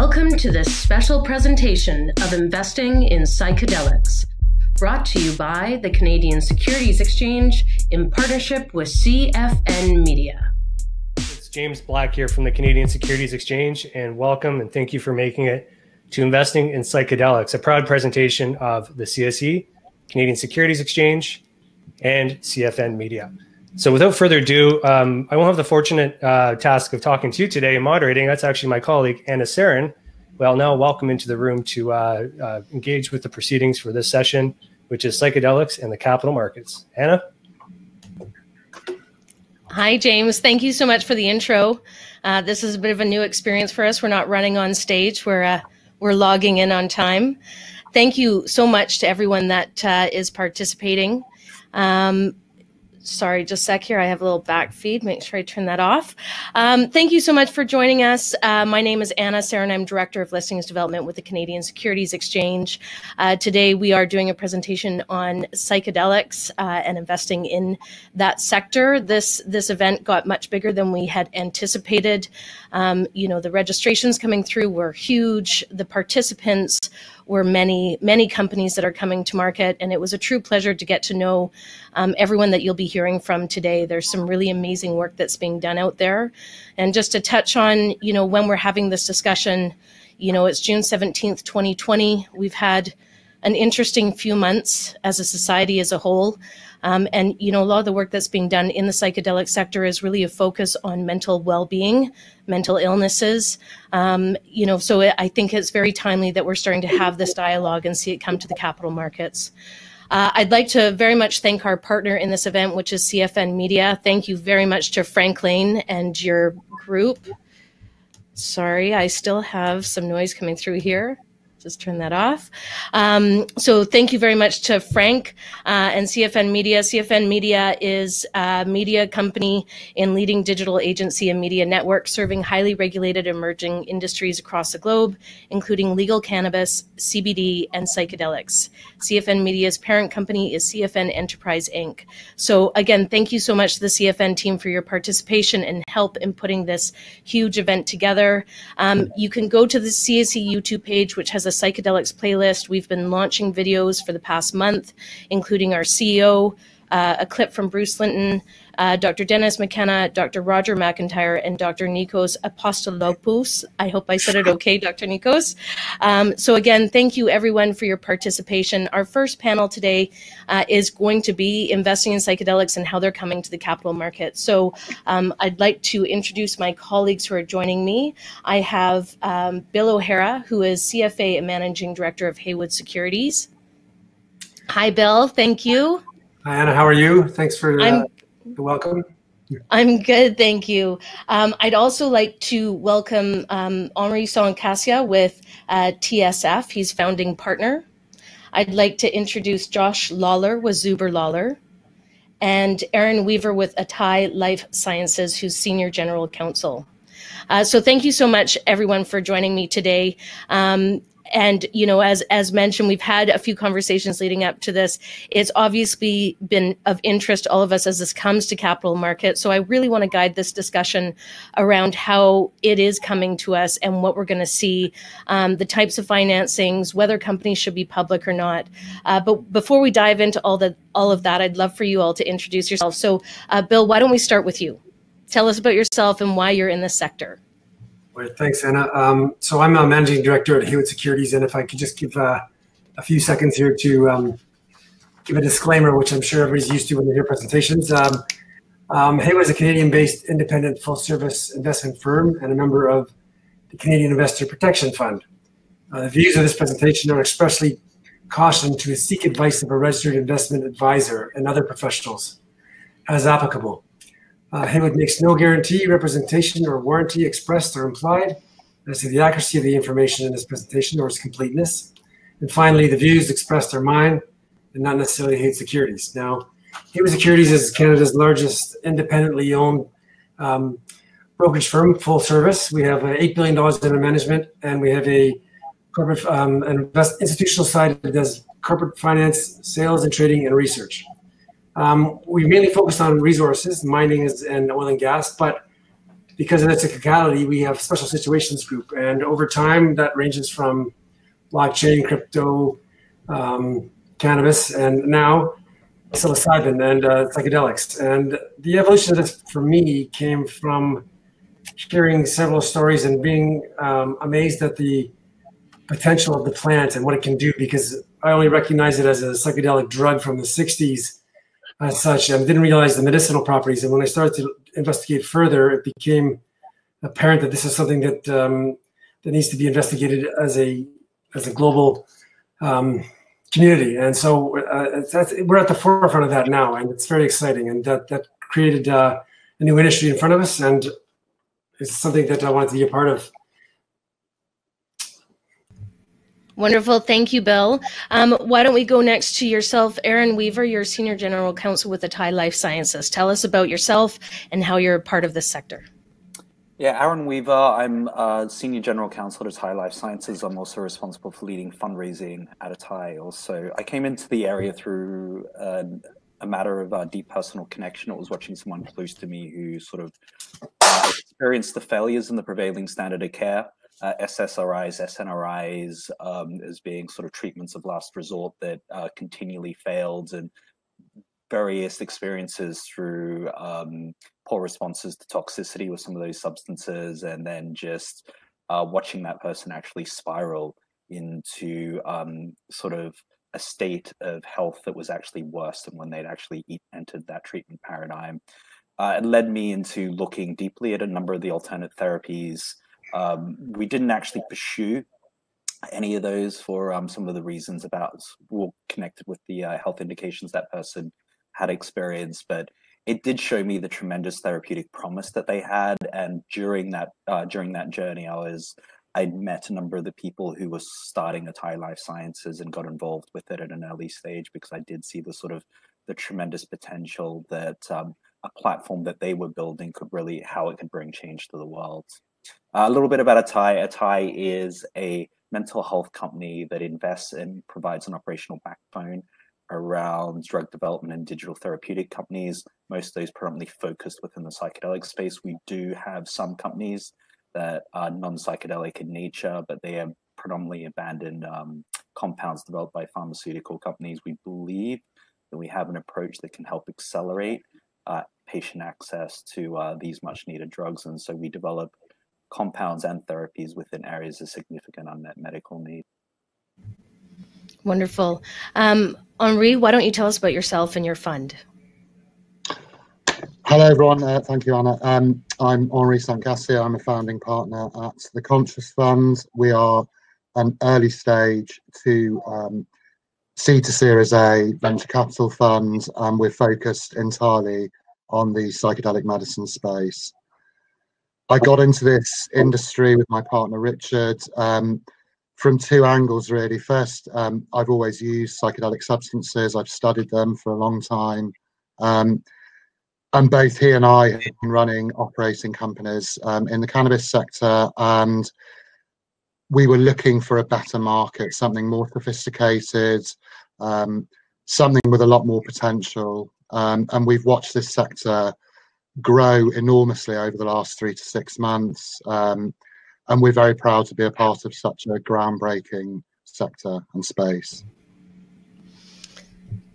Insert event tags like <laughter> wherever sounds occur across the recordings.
Welcome to this special presentation of Investing in Psychedelics, brought to you by the Canadian Securities Exchange in partnership with CFN Media. It's James Black here from the Canadian Securities Exchange, and welcome and thank you for making it to Investing in Psychedelics, a proud presentation of the CSE, Canadian Securities Exchange, and CFN Media. So without further ado, um, I won't have the fortunate uh, task of talking to you today and moderating. That's actually my colleague, Anna Serin. Well, now welcome into the room to uh, uh, engage with the proceedings for this session, which is psychedelics and the capital markets. Anna? Hi, James. Thank you so much for the intro. Uh, this is a bit of a new experience for us. We're not running on stage. We're, uh, we're logging in on time. Thank you so much to everyone that uh, is participating. Um, sorry, just sec here. I have a little back feed. Make sure I turn that off. Um, thank you so much for joining us. Uh, my name is Anna Serin. I'm Director of Listings Development with the Canadian Securities Exchange. Uh, today, we are doing a presentation on psychedelics uh, and investing in that sector. This this event got much bigger than we had anticipated. Um, you know, the registrations coming through were huge. The participants were many, many companies that are coming to market. And it was a true pleasure to get to know um, everyone that you'll be hearing from today. There's some really amazing work that's being done out there. And just to touch on, you know, when we're having this discussion, you know, it's June 17th, 2020. We've had an interesting few months as a society as a whole. Um, and you know, a lot of the work that's being done in the psychedelic sector is really a focus on mental well-being, mental illnesses. Um, you know, so it, I think it's very timely that we're starting to have this dialogue and see it come to the capital markets. Uh, I'd like to very much thank our partner in this event, which is CFN Media. Thank you very much to Frank Lane and your group. Sorry, I still have some noise coming through here just turn that off. Um, so thank you very much to Frank uh, and CFN Media. CFN Media is a media company and leading digital agency and media network serving highly regulated emerging industries across the globe, including legal cannabis, CBD, and psychedelics. CFN Media's parent company is CFN Enterprise Inc. So again, thank you so much to the CFN team for your participation and help in putting this huge event together. Um, you can go to the CSE YouTube page, which has a psychedelics playlist. We've been launching videos for the past month, including our CEO, uh, a clip from Bruce Linton, uh, Dr. Dennis McKenna, Dr. Roger McIntyre, and Dr. Nikos Apostolopoulos. I hope I said it <laughs> okay, Dr. Nikos. Um, so again, thank you everyone for your participation. Our first panel today uh, is going to be investing in psychedelics and how they're coming to the capital market. So um, I'd like to introduce my colleagues who are joining me. I have um, Bill O'Hara, who is CFA and Managing Director of Haywood Securities. Hi, Bill. Thank you. Hi, Anna. How are you? Thanks for uh, welcome. I'm good, thank you. Um, I'd also like to welcome um, Henri Sant-Cassia with uh, TCF. He's founding partner. I'd like to introduce Josh Lawler with Zuber Lawler and Aaron Weaver with Atai Life Sciences, who's Senior General Counsel. Uh, so thank you so much, everyone, for joining me today. Um, and you know as as mentioned we've had a few conversations leading up to this. It's obviously been of interest to all of us as this comes to capital market. So i really want to guide this discussion around how it is coming to us and what we're going to see um, the types of financings whether companies should be public or not. Uh, but before we dive into all the all of that i'd love for you all to introduce yourself. So uh, bill why don't we start with you? Tell us about yourself and why you're in this sector Thanks, Anna. Um, so I'm a managing director at Haywood Securities, and if I could just give uh, a few seconds here to um, give a disclaimer, which I'm sure everybody's used to when they hear presentations. Um, um, is a Canadian-based independent full-service investment firm and a member of the Canadian Investor Protection Fund. Uh, the views of this presentation are expressly cautioned to seek advice of a registered investment advisor and other professionals as applicable. Uh, Haywood makes no guarantee, representation, or warranty expressed or implied as to the accuracy of the information in this presentation or its completeness. And finally, the views expressed are mine and not necessarily Haywood Securities. Now, Haywood Securities is Canada's largest independently owned um, brokerage firm, full service. We have uh, $8 billion in management, and we have a corporate um, an invest, institutional side that does corporate finance, sales and trading, and research. Um, we mainly focus on resources, mining is, and oil and gas, but because of the technicality, we have special situations group. And over time, that ranges from blockchain, crypto, um, cannabis, and now psilocybin and uh, psychedelics. And the evolution of this for me came from hearing several stories and being um, amazed at the potential of the plant and what it can do because I only recognize it as a psychedelic drug from the 60s as such and didn't realize the medicinal properties. And when I started to investigate further, it became apparent that this is something that um, that needs to be investigated as a as a global um, community. And so uh, we're at the forefront of that now, and it's very exciting. And that that created uh, a new industry in front of us, and it's something that I wanted to be a part of. Wonderful. Thank you, Bill. Um, why don't we go next to yourself, Aaron Weaver, you're Senior General Counsel with Atai Life Sciences. Tell us about yourself and how you're a part of this sector. Yeah, Aaron Weaver. I'm uh, Senior General Counsel at Atai Life Sciences. I'm also responsible for leading fundraising at Atai. Also, I came into the area through uh, a matter of uh, deep personal connection. I was watching someone close to me who sort of uh, experienced the failures in the prevailing standard of care uh, SSRIs, SNRIs um, as being sort of treatments of last resort that uh, continually failed and various experiences through um, poor responses to toxicity with some of those substances and then just uh, watching that person actually spiral into um, sort of a state of health that was actually worse than when they'd actually entered that treatment paradigm. Uh, it led me into looking deeply at a number of the alternate therapies um, we didn't actually pursue any of those for um, some of the reasons about well, connected with the uh, health indications that person had experienced, but it did show me the tremendous therapeutic promise that they had. And during that uh, during that journey, I was I met a number of the people who were starting Atai Life Sciences and got involved with it at an early stage because I did see the sort of the tremendous potential that um, a platform that they were building could really how it could bring change to the world. A little bit about Atai. Atai is a mental health company that invests and provides an operational backbone around drug development and digital therapeutic companies. Most of those predominantly focused within the psychedelic space. We do have some companies that are non-psychedelic in nature, but they are predominantly abandoned um, compounds developed by pharmaceutical companies. We believe that we have an approach that can help accelerate uh, patient access to uh, these much needed drugs. And so we develop compounds and therapies within areas of significant unmet medical need. Wonderful. Um, Henri, why don't you tell us about yourself and your fund? Hello, everyone. Uh, thank you, Anna. Um, I'm Henri St. I'm a founding partner at the Conscious Fund. We are an early stage to um, C to Series A venture capital fund, and we're focused entirely on the psychedelic medicine space. I got into this industry with my partner Richard um, from two angles, really. First, um, I've always used psychedelic substances, I've studied them for a long time. Um, and both he and I have been running operating companies um, in the cannabis sector, and we were looking for a better market, something more sophisticated, um, something with a lot more potential. Um, and we've watched this sector grow enormously over the last three to six months. Um, and we're very proud to be a part of such a groundbreaking sector and space.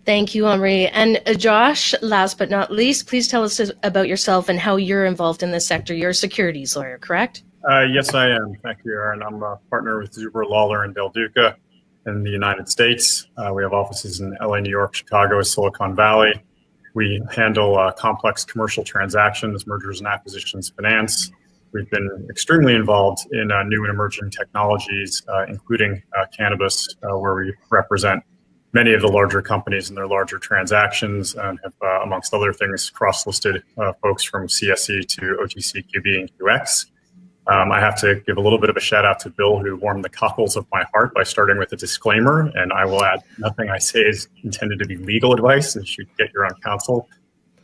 Thank you, Henri. And uh, Josh, last but not least, please tell us about yourself and how you're involved in this sector. You're a securities lawyer, correct? Uh, yes, I am. Thank you, Aaron. I'm a partner with Zuber Lawler and Del Duca in the United States. Uh, we have offices in LA, New York, Chicago, Silicon Valley. We handle uh, complex commercial transactions, mergers and acquisitions, finance. We've been extremely involved in uh, new and emerging technologies, uh, including uh, cannabis, uh, where we represent many of the larger companies in their larger transactions and have, amongst other things, cross-listed folks from CSE to OTC, QB, and QX. Um, I have to give a little bit of a shout out to Bill, who warmed the cockles of my heart by starting with a disclaimer. And I will add nothing I say is intended to be legal advice, and you should get your own counsel.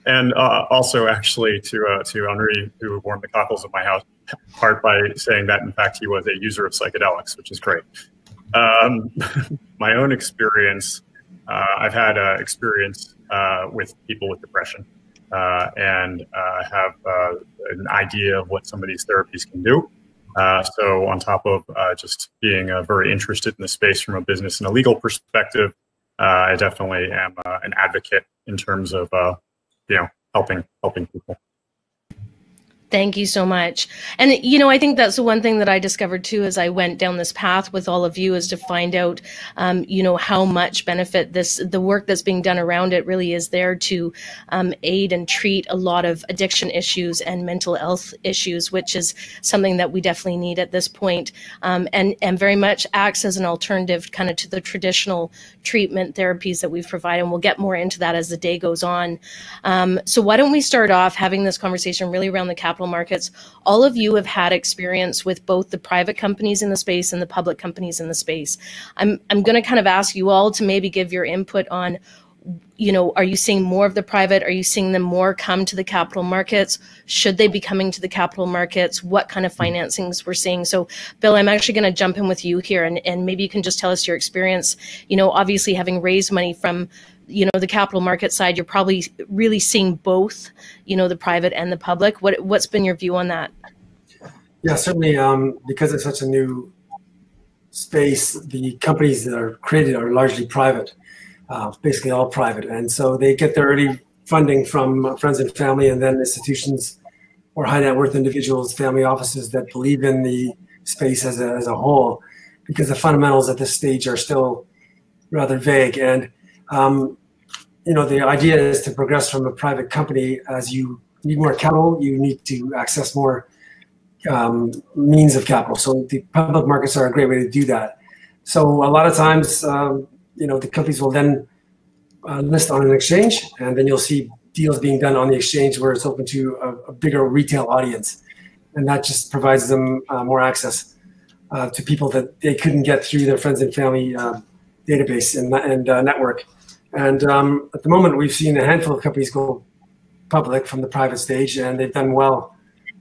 And uh, also, actually, to uh, to Henri, who warmed the cockles of my house, heart by saying that, in fact, he was a user of psychedelics, which is great. Um, <laughs> my own experience, uh, I've had uh, experience uh, with people with depression and uh, have uh, an idea of what some of these therapies can do. Uh, so, on top of uh, just being very interested in the space from a business and a legal perspective, I definitely am an advocate in terms of you know helping helping people. Thank you so much. And, you know, I think that's the one thing that I discovered too as I went down this path with all of you is to find out, um, you know, how much benefit this, the work that's being done around it really is there to um, aid and treat a lot of addiction issues and mental health issues, which is something that we definitely need at this point, um, and, and very much acts as an alternative kind of to the traditional treatment therapies that we've provided. And we'll get more into that as the day goes on. Um, so why don't we start off having this conversation really around the capital capital markets. All of you have had experience with both the private companies in the space and the public companies in the space. I'm, I'm going to kind of ask you all to maybe give your input on you know, are you seeing more of the private? Are you seeing them more come to the capital markets? Should they be coming to the capital markets? What kind of financings we're seeing? So, Bill, I'm actually going to jump in with you here, and, and maybe you can just tell us your experience. You know, obviously having raised money from you know the capital market side you're probably really seeing both you know the private and the public. What what's been your view on that? Yeah certainly um, because it's such a new space the companies that are created are largely private uh, basically all private. And so they get their early funding from friends and family and then institutions or high net worth individuals family offices that believe in the space as a, as a whole because the fundamentals at this stage are still rather vague. And um, you know, the idea is to progress from a private company as you need more capital, you need to access more um, means of capital. So the public markets are a great way to do that. So a lot of times, um, you know, the companies will then uh, list on an exchange, and then you'll see deals being done on the exchange where it's open to a, a bigger retail audience, and that just provides them uh, more access uh, to people that they couldn't get through their friends and family uh, database and, and uh, network. And um, at the moment, we've seen a handful of companies go public from the private stage, and they've done well.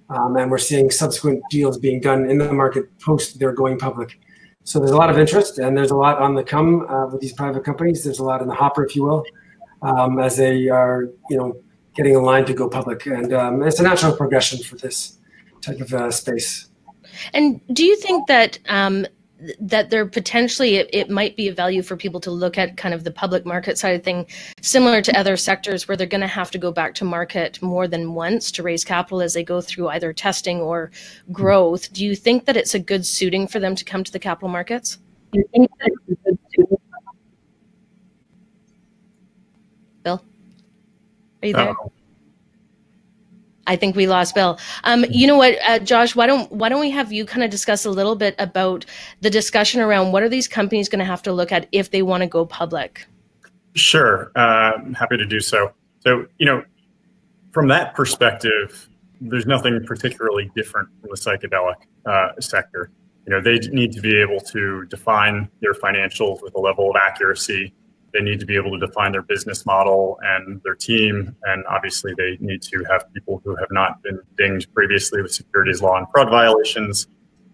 Um, and we're seeing subsequent deals being done in the market post their going public. So there's a lot of interest, and there's a lot on the come uh, with these private companies. There's a lot in the hopper, if you will, um, as they are, you know, getting aligned to go public. And um, it's a natural progression for this type of uh, space. And do you think that um, that there potentially it, it, might be a value for people to look at kind of the public market side of thing similar to other sectors where they're going to have to go back to market more than once to raise capital as they go through either testing or growth. Do you think that it's a good suiting for them to come to the capital markets? Bill? Are you there? Uh-oh. I think we lost Bill. Um, you know what, uh, Josh? Why don't why don't we have you kind of discuss a little bit about the discussion around what are these companies going to have to look at if they want to go public? Sure, uh, happy to do so. So you know, from that perspective, there's nothing particularly different from the psychedelic uh, sector. You know, they need to be able to define their financials with a level of accuracy they need to be able to define their business model and their team. And obviously, they need to have people who have not been dinged previously with securities law and fraud violations,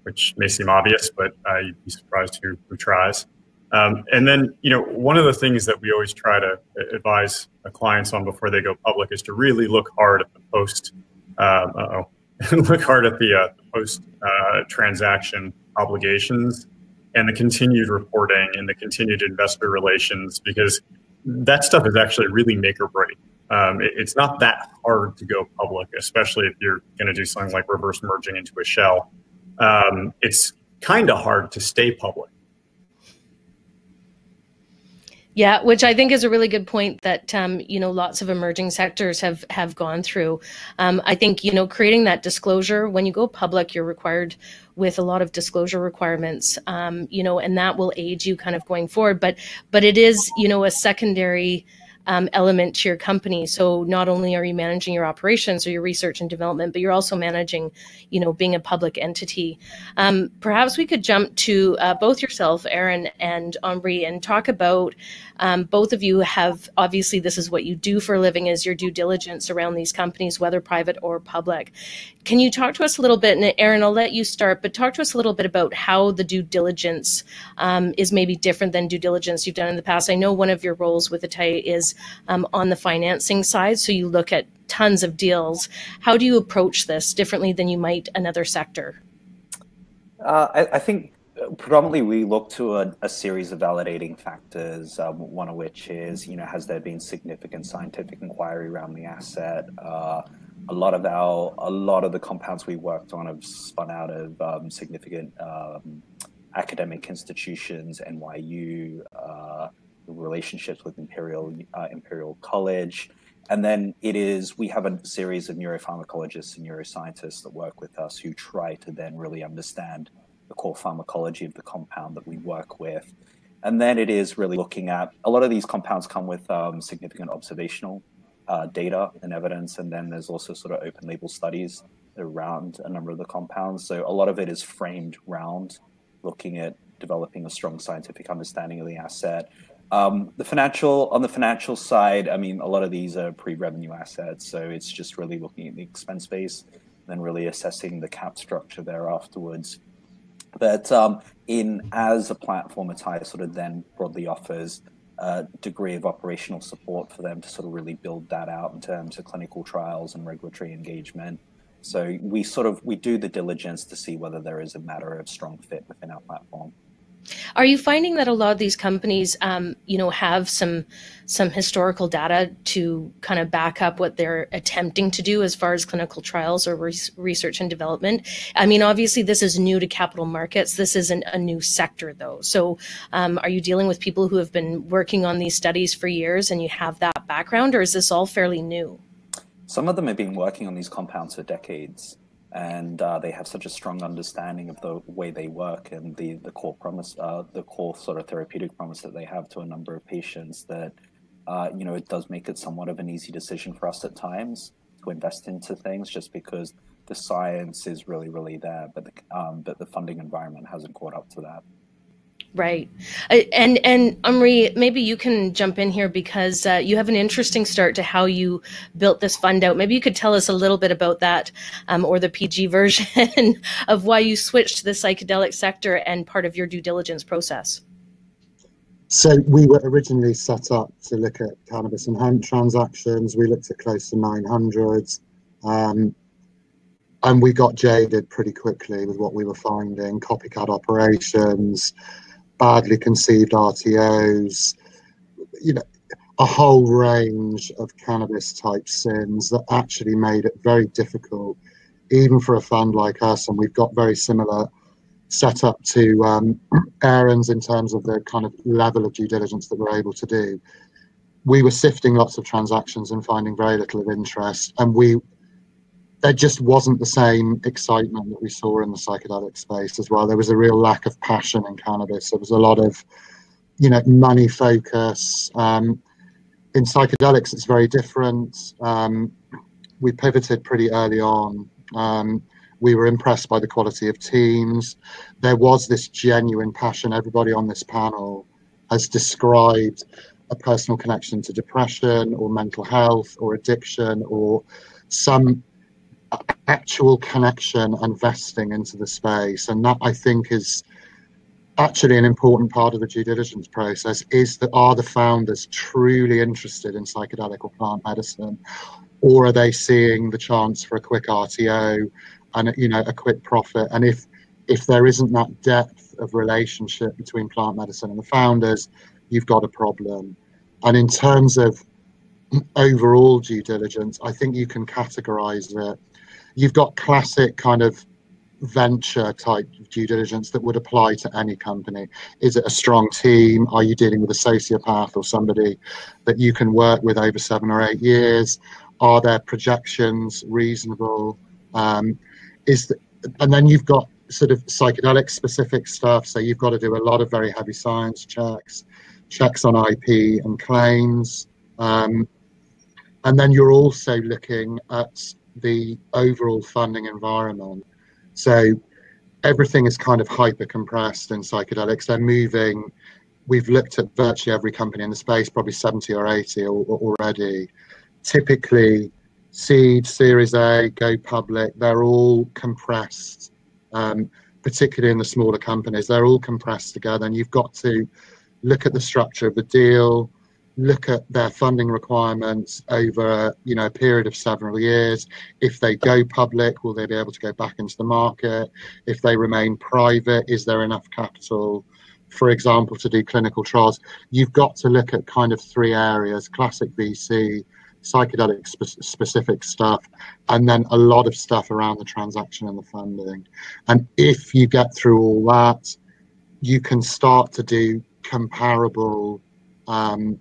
which may seem obvious, but uh, you'd be surprised who, who tries. Um, and then, you know, one of the things that we always try to advise clients on before they go public is to really look hard at the post, uh, <laughs> look hard at the, uh, post uh, transaction obligations and the continued reporting and the continued investor relations because that stuff is actually really make or break. Um, it, it's not that hard to go public, especially if you're going to do something like reverse merging into a shell. Um, it's kind of hard to stay public. Yeah, which I think is a really good point that um, you know lots of emerging sectors have have gone through. Um, I think you know creating that disclosure when you go public, you're required with a lot of disclosure requirements, um, you know, and that will aid you kind of going forward. But but it is you know a secondary um, element to your company. So not only are you managing your operations or your research and development, but you're also managing, you know, being a public entity. Um, perhaps we could jump to uh, both yourself, Aaron and Henri, and talk about um, both of you have obviously this is what you do for a living is your due diligence around these companies, whether private or public. Can you talk to us a little bit, and Aaron, I'll let you start, but talk to us a little bit about how the due diligence um, is maybe different than due diligence you've done in the past. I know one of your roles with Atai is um, on the financing side. So you look at tons of deals. How do you approach this differently than you might another sector? Uh, I, I, think predominantly we look to a, a series of validating factors. Um, one of which is, you know, has there been significant scientific inquiry around the asset? Uh, a lot of our, a lot of the compounds we worked on have spun out of um, significant um, academic institutions, NYU, uh, relationships with Imperial uh, Imperial College. And then it is, we have a series of neuropharmacologists and neuroscientists that work with us who try to then really understand the core pharmacology of the compound that we work with. And then it is really looking at a lot of these compounds come with um, significant observational uh, data and evidence. And then there's also sort of open label studies around a number of the compounds. So a lot of it is framed around looking at developing a strong scientific understanding of the asset. Um, the financial on the financial side, I mean, a lot of these are pre-revenue assets, so it's just really looking at the expense base, then really assessing the cap structure there afterwards. But um, in as a platform, atai sort of then broadly offers a degree of operational support for them to sort of really build that out in terms of clinical trials and regulatory engagement. So we sort of we do the diligence to see whether there is a matter of strong fit within our platform. Are you finding that a lot of these companies, um, you know, have some some historical data to kind of back up what they're attempting to do as far as clinical trials or research and development? I mean, obviously, this is new to capital markets. This isn't a new sector, though. So, um, are you dealing with people who have been working on these studies for years and you have that background, or is this all fairly new? Some of them have been working on these compounds for decades and uh, they have such a strong understanding of the way they work and the the core promise, uh, the core sort of therapeutic promise that they have to a number of patients that uh, you know it does make it somewhat of an easy decision for us at times to invest into things just because the science is really really there, but the um, but the funding environment hasn't caught up to that. Right. And and Henri, maybe you can jump in here because uh, you have an interesting start to how you built this fund out. Maybe you could tell us a little bit about that um, or the PG <laughs> version of why you switched to the psychedelic sector and part of your due diligence process. So we were originally set up to look at cannabis and hemp transactions. We looked at close to 900. Um, and we got jaded pretty quickly with what we were finding copycat operations badly conceived RTOs, you know, a whole range of cannabis type sins that actually made it very difficult, even for a fund like us. And we've got very similar setup to um, <clears throat> Aaron's in terms of the kind of level of due diligence that we're able to do. We were sifting lots of transactions and finding very little of interest, and we there just wasn't the same excitement that we saw in the psychedelic space as well. There was a real lack of passion in cannabis. There was a lot of, you know, money focus. Um, in psychedelics, it's very different. Um, we pivoted pretty early on. Um, we were impressed by the quality of teams. There was this genuine passion. Everybody on this panel has described a personal connection to depression or mental health or addiction or some actual connection and vesting into the space. And that I think is actually an important part of the due diligence process is that are the founders truly interested in psychedelic or plant medicine? Or are they seeing the chance for a quick RTO and you know a quick profit? And if if there isn't that depth of relationship between plant medicine and the founders you've got a problem. And in terms of overall due diligence I think you can categorize it you've got classic kind of venture type due diligence that would apply to any company. Is it a strong team? Are you dealing with a sociopath or somebody that you can work with over seven or eight years? Are their projections reasonable? Um, is the, and then you've got sort of psychedelic specific stuff. So you've got to do a lot of very heavy science checks, checks on IP and claims. Um, and then you're also looking at the overall funding environment. So everything is kind of hyper compressed in psychedelics. They're moving. We've looked at virtually every company in the space, probably 70 or 80 already. Typically, seed, Series A, go public, they're all compressed, um, particularly in the smaller companies. They're all compressed together, and you've got to look at the structure of the deal, look at their funding requirements over you know a period of several years. If they go public will they be able to go back into the market? If they remain private is there enough capital for example to do clinical trials? You've got to look at kind of three areas classic vc psychedelic spe- specific stuff and then a lot of stuff around the transaction and the funding. And if you get through all that you can start to do comparable um,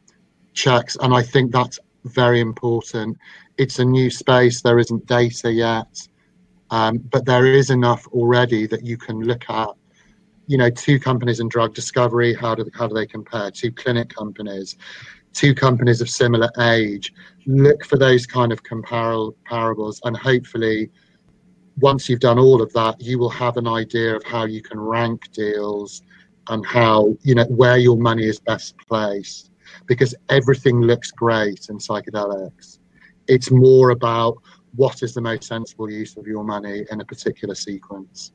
checks. And I think that's very important. It's a new space, there isn't data yet, um, but there is enough already that you can look at. You know, two companies in drug discovery, how do, how do they compare? Two clinic companies, two companies of similar age. Look for those kind of comparables, and hopefully, once you've done all of that, you will have an idea of how you can rank deals and how, you know, where your money is best placed because everything looks great in psychedelics. It's more about what is the most sensible use of your money in a particular sequence.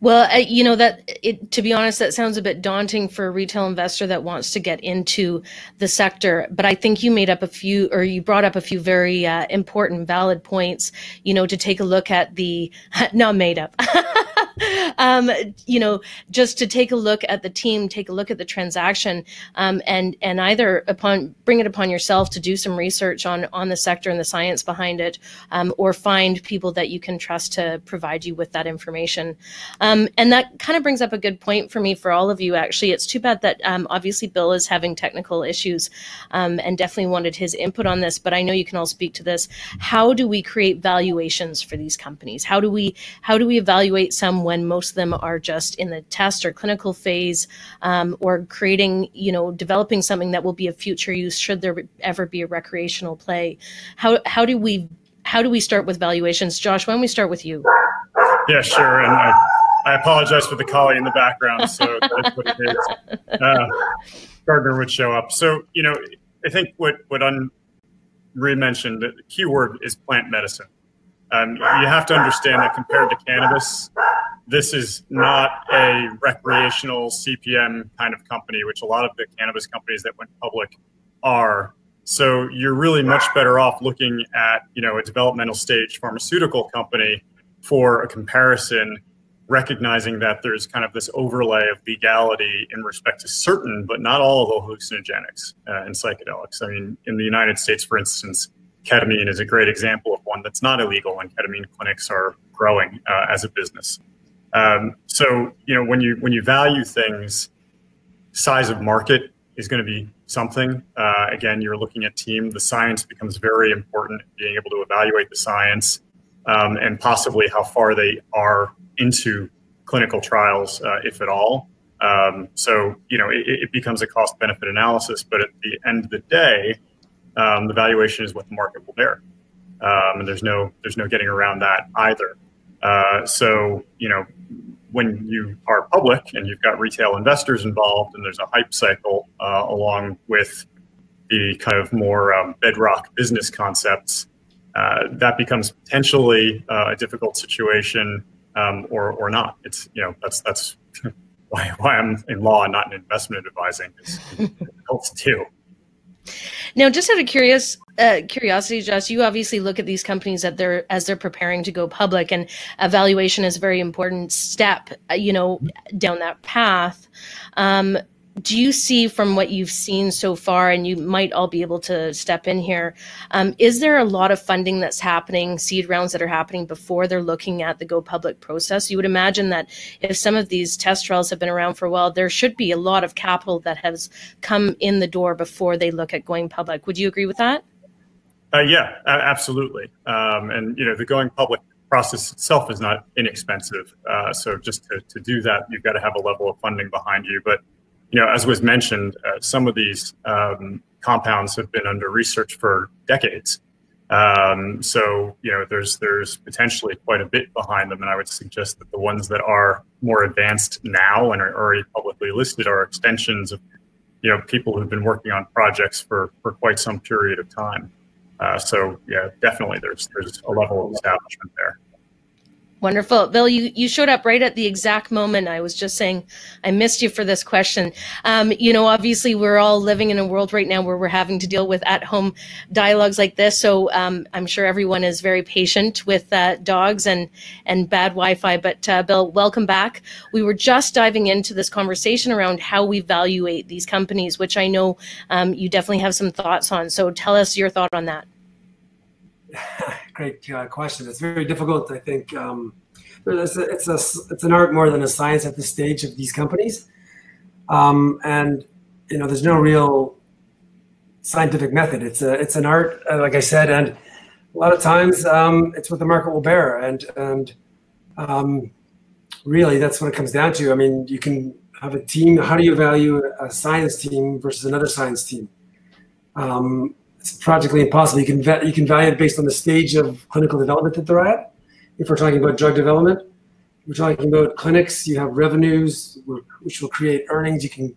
Well, uh, you know that it, to be honest, that sounds a bit daunting for a retail investor that wants to get into the sector. But I think you made up a few, or you brought up a few very uh, important, valid points. You know, to take a look at the <laughs> not made up. <laughs> um, you know, just to take a look at the team, take a look at the transaction, um, and and either upon bring it upon yourself to do some research on on the sector and the science behind it, um, or find people that you can trust to provide you with that information. Um, and that kind of brings up a good point for me for all of you, actually. It's too bad that um, obviously Bill is having technical issues um, and definitely wanted his input on this, but I know you can all speak to this. How do we create valuations for these companies? How do we how do we evaluate some when most of them are just in the test or clinical phase um, or creating, you know, developing something that will be of future use should there ever be a recreational play? How, how do we how do we start with valuations? Josh, why don't we start with you? Yeah, sure. And I, I apologize for the collie in the background. So that's what it is. <laughs> Uh, Gardner would show up. So, you know, I think what, what Henri mentioned, the key word is plant medicine. Um, you have to understand that compared to cannabis, this is not a recreational CPM kind of company, which a lot of the cannabis companies that went public are. So you're really much better off looking at, you know, a developmental stage pharmaceutical company for a comparison, recognizing that there's kind of this overlay of legality in respect to certain, but not all of the hallucinogenics uh, and psychedelics. I mean, in the United States, for instance, ketamine is a great example of one that's not illegal, and ketamine clinics are growing uh, as a business. Um, so, you know, when you when you value things, size of market is going to be something. Uh, again, you're looking at team. The science becomes very important. Being able to evaluate the science um, and possibly how far they are into clinical trials, uh, if at all. Um, so, you know, it, it becomes a cost benefit analysis, but at the end of the day, um, the valuation is what the market will bear. Um, and there's no, there's no getting around that either. Uh, so, you know, when you are public and you've got retail investors involved and there's a hype cycle uh, along with the kind of more um, bedrock business concepts, uh, that becomes potentially uh, a difficult situation um, or, or not. It's, you know, that's, that's <laughs> why, why I'm in law and not in investment advising. It's difficult to do. Now, just out of curious uh, curiosity, Josh, you obviously look at these companies that they're as they're preparing to go public, and evaluation is a very important step, uh, you know, down that path. Um, do you see from what you've seen so far, and you might all be able to step in here, um, is there a lot of funding that's happening, seed rounds that are happening before they're looking at the go public process? You would imagine that if some of these test trials have been around for a while, there should be a lot of capital that has come in the door before they look at going public. Would you agree with that? Uh, yeah, absolutely. Um, and you know, the going public process itself is not inexpensive. Uh, so just to, to do that, you've got to have a level of funding behind you. But you know, as was mentioned, uh, some of these um, compounds have been under research for decades. Um, so, you know, there's there's potentially quite a bit behind them, and I would suggest that the ones that are more advanced now and are already publicly listed are extensions of, you know, people who've been working on projects for for quite some period of time. Uh, so, yeah, definitely, there's there's a level of establishment there. Wonderful. Bill, you, you showed up right at the exact moment I was just saying I missed you for this question. Um, you know, obviously, we're all living in a world right now where we're having to deal with at home dialogues like this. So um, I'm sure everyone is very patient with uh, dogs and, and bad Wi Fi. But uh, Bill, welcome back. We were just diving into this conversation around how we evaluate these companies, which I know um, you definitely have some thoughts on. So tell us your thought on that. <laughs> Great uh, question. It's very difficult. I think um, it's, a, it's, a, it's an art more than a science at this stage of these companies, um, and you know there's no real scientific method. It's a it's an art, uh, like I said, and a lot of times um, it's what the market will bear, and and um, really that's what it comes down to. I mean, you can have a team. How do you value a science team versus another science team? Um, it's practically impossible. You can you can value it based on the stage of clinical development that they're at. If we're talking about drug development, we're talking about clinics. You have revenues, which will create earnings. You can,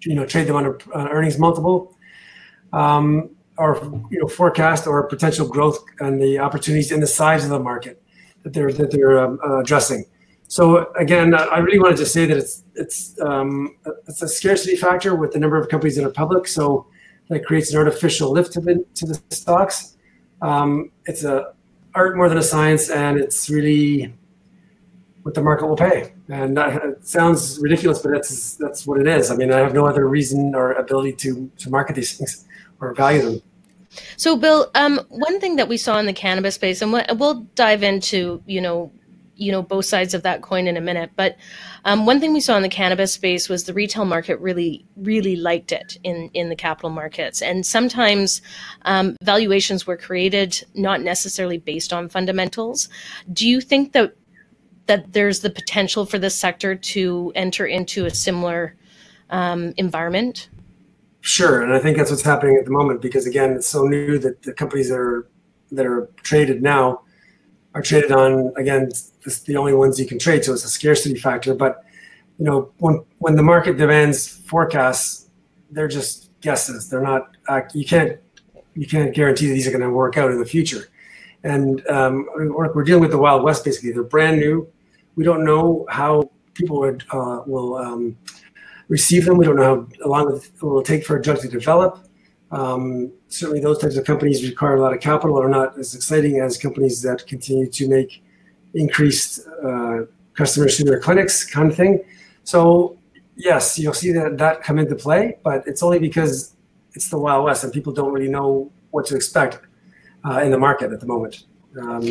you know, trade them on an earnings multiple, um, or you know, forecast or potential growth and the opportunities in the size of the market that they're that they're um, uh, addressing. So again, I really wanted to say that it's it's um, it's a scarcity factor with the number of companies that are public. So that creates an artificial lift to the, to the stocks. Um, it's a art more than a science, and it's really what the market will pay. And that sounds ridiculous, but that's that's what it is. I mean, I have no other reason or ability to to market these things or value them. So, Bill, um, one thing that we saw in the cannabis space, and we'll dive into you know you know both sides of that coin in a minute. But um, one thing we saw in the cannabis space was the retail market really really liked it in in the capital markets, and sometimes um, valuations were created not necessarily based on fundamentals. Do you think that that there's the potential for this sector to enter into a similar um, environment? Sure, and I think that's what's happening at the moment because again, it's so new that the companies that are that are traded now are traded on again this, the only ones you can trade so it's a scarcity factor. But you know when when the market demands forecasts they're just guesses. They're not uh, you can't you can't guarantee that these are going to work out in the future. And um, we're, we're, dealing with the wild west basically they're brand new. We don't know how people would uh, will um, receive them. We don't know how long it will take for a drug to develop. Um, certainly, those types of companies require a lot of capital, are not as exciting as companies that continue to make increased uh, customers to clinics, kind of thing. So, yes, you'll see that that come into play, but it's only because it's the Wild West and people don't really know what to expect uh, in the market at the moment. Um,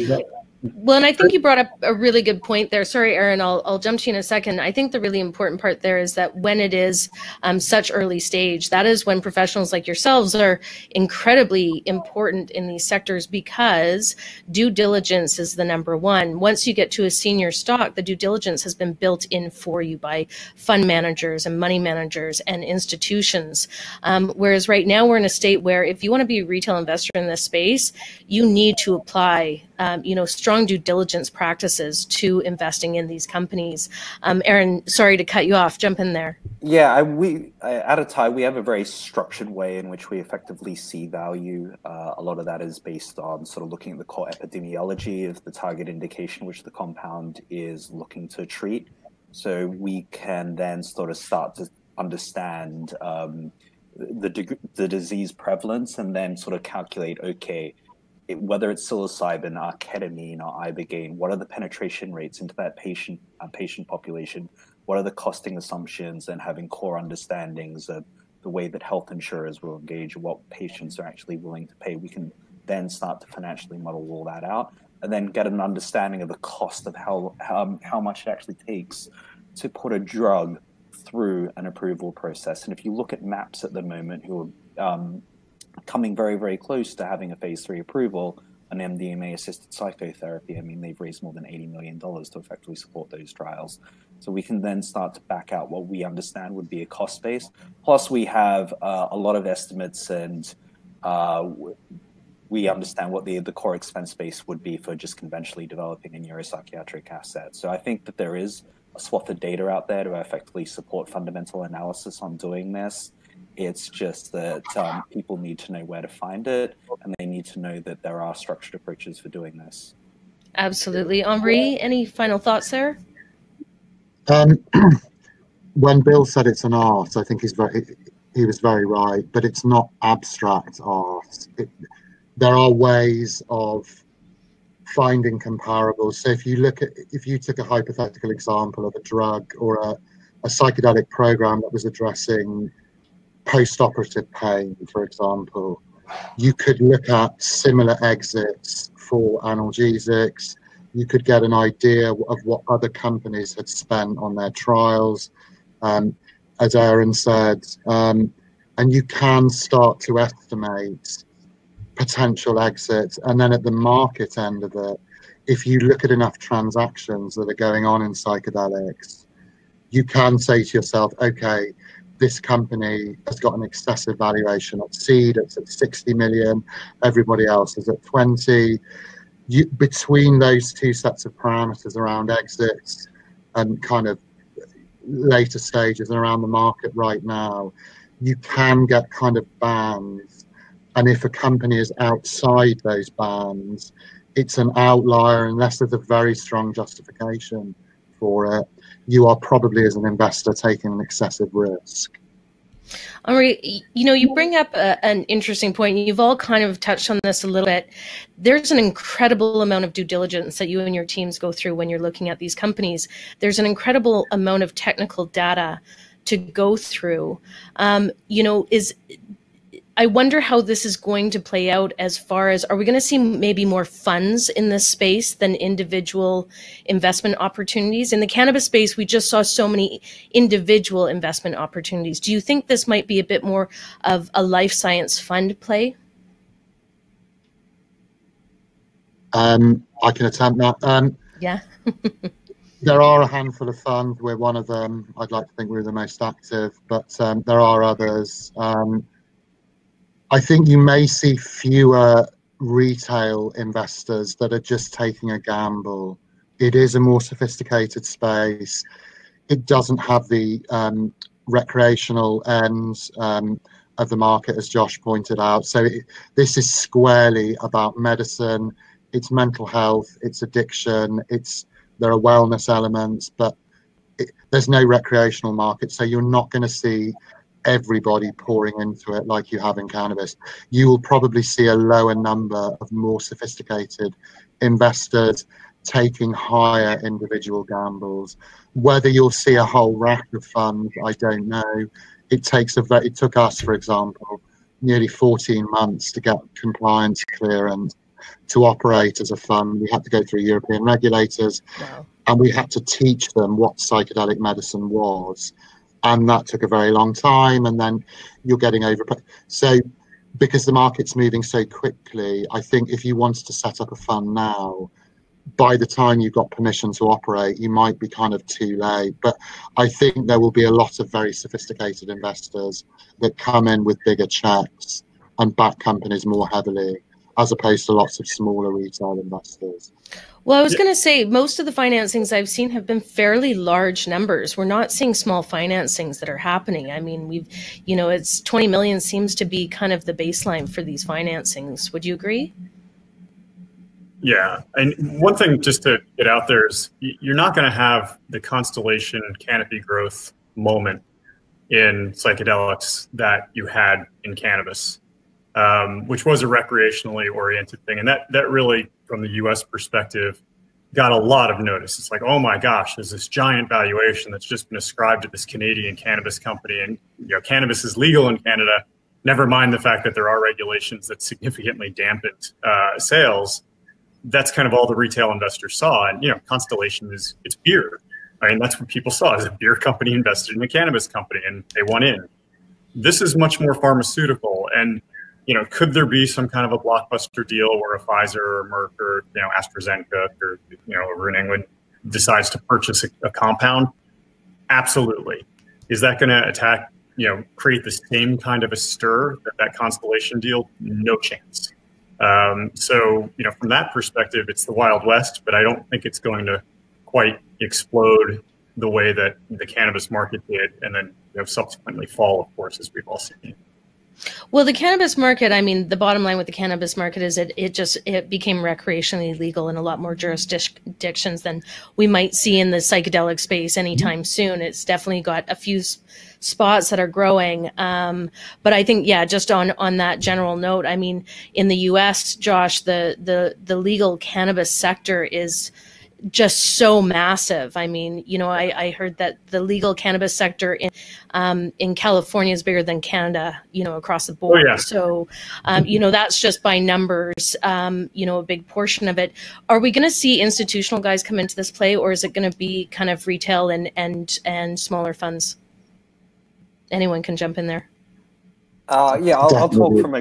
well, and I think you brought up a really good point there. Sorry, Aaron, I'll, I'll jump to you in a second. I think the really important part there is that when it is um, such early stage, that is when professionals like yourselves are incredibly important in these sectors because due diligence is the number one. Once you get to a senior stock, the due diligence has been built in for you by fund managers and money managers and institutions. Um, whereas right now we're in a state where if you want to be a retail investor in this space, you need to apply um, you know, strong due diligence practices to investing in these companies. Um, Aaron, sorry to cut you off. Jump in there. Yeah, I, we at Atai we have a very structured way in which we effectively see value. Uh, a lot of that is based on sort of looking at the core epidemiology of the target indication which the compound is looking to treat. So we can then sort of start to understand um, the the disease prevalence and then sort of calculate okay it, whether it's psilocybin or ketamine or ibogaine, what are the penetration rates into that patient uh, patient population? What are the costing assumptions and having core understandings of the way that health insurers will engage, what patients are actually willing to pay? We can then start to financially model all that out and then get an understanding of the cost of how how, how much it actually takes to put a drug through an approval process. And if you look at MAPS at the moment, who are um, coming very, very close to having a phase three approval an MDMA assisted psychotherapy. I mean, they've raised more than $80 million to effectively support those trials. So we can then start to back out what we understand would be a cost base. Plus, we have uh, a lot of estimates and uh, we understand what the, the core expense base would be for just conventionally developing a neuropsychiatric asset. So I think that there is a swath of data out there to effectively support fundamental analysis on doing this. It's just that um, people need to know where to find it, and they need to know that there are structured approaches for doing this. Absolutely. Henri, any final thoughts there? Um, <clears throat> when Bill said it's an art, I think he's very he was very right. But it's not abstract art. It, there are ways of finding comparables. So if you look at if you took a hypothetical example of a drug or a, a psychedelic program that was addressing post-operative pain, for example, you could look at similar exits for analgesics. You could get an idea of what other companies had spent on their trials. Um, as Aaron said, um, and you can start to estimate potential exits. And then at the market end of it, if you look at enough transactions that are going on in psychedelics, you can say to yourself, okay, this company has got an excessive valuation at seed, it's at 60 million, everybody else is at 20. You, between those two sets of parameters around exits and kind of later stages and around the market right now, you can get kind of bands. And if a company is outside those bands, it's an outlier unless there's a very strong justification for it. You are probably, as an investor, taking an excessive risk. Henri, you know, you bring up a, an interesting point. You've all kind of touched on this a little bit. There's an incredible amount of due diligence that you and your teams go through when you're looking at these companies. There's an incredible amount of technical data to go through. Um, you know, is I wonder how this is going to play out as far as are we going to see maybe more funds in this space than individual investment opportunities? In the cannabis space, we just saw so many individual investment opportunities. Do you think this might be a bit more of a life science fund play? Um, I can attempt that. Um, yeah. <laughs> there are a handful of funds. We're one of them. I'd like to think we're the most active, but um, there are others. Um, I think you may see fewer retail investors that are just taking a gamble. It is a more sophisticated space. It doesn't have the um, recreational ends um, of the market, as Josh pointed out. So it, this is squarely about medicine. It's mental health. It's addiction. It's there are wellness elements, but it, there's no recreational market. So you're not going to see everybody pouring into it like you have in cannabis. You will probably see a lower number of more sophisticated investors taking higher individual gambles. Whether you'll see a whole rack of funds, I don't know. It takes a it took us, for example, nearly 14 months to get compliance clearance to operate as a fund. We had to go through European regulators wow. and we had to teach them what psychedelic medicine was and that took a very long time and then you're getting over so because the market's moving so quickly i think if you wanted to set up a fund now by the time you've got permission to operate you might be kind of too late but i think there will be a lot of very sophisticated investors that come in with bigger checks and back companies more heavily as opposed to lots of smaller retail investors well, I was yeah. going to say most of the financings I've seen have been fairly large numbers. We're not seeing small financings that are happening. I mean, we've, you know, it's 20 million seems to be kind of the baseline for these financings. Would you agree? Yeah. And one thing just to get out there is you're not going to have the constellation canopy growth moment in psychedelics that you had in cannabis, um, which was a recreationally oriented thing. And that, that really from the US perspective got a lot of notice. It's like, oh my gosh, there's this giant valuation that's just been ascribed to this Canadian cannabis company. And you know, cannabis is legal in Canada. Never mind the fact that there are regulations that significantly dampened uh, sales. That's kind of all the retail investors saw. And you know, Constellation is it's beer. I mean, that's what people saw as a beer company invested in a cannabis company and they won in. This is much more pharmaceutical. And you know, could there be some kind of a blockbuster deal where a Pfizer or Merck or you know AstraZeneca or you know over in England decides to purchase a, a compound? Absolutely. Is that going to attack? You know, create the same kind of a stir that that Constellation deal? No chance. Um, so you know, from that perspective, it's the Wild West, but I don't think it's going to quite explode the way that the cannabis market did, and then you know, subsequently fall, of course, as we've all seen. Well, the cannabis market, I mean, the bottom line with the cannabis market is it, it just it became recreationally legal in a lot more jurisdictions than we might see in the psychedelic space anytime mm-hmm. soon. It's definitely got a few spots that are growing. Um, but I think, yeah, just on on that general note, I mean, in the U.S., Josh, the the the legal cannabis sector is just so massive. I mean, you know, I, I heard that the legal cannabis sector in um, in California is bigger than Canada, you know, across the board. Oh, yeah. So, um, you know, that's just by numbers, um, you know, a big portion of it. Are we going to see institutional guys come into this play, or is it going to be kind of retail and and and smaller funds? Anyone can jump in there. Uh, yeah, I'll, I'll talk from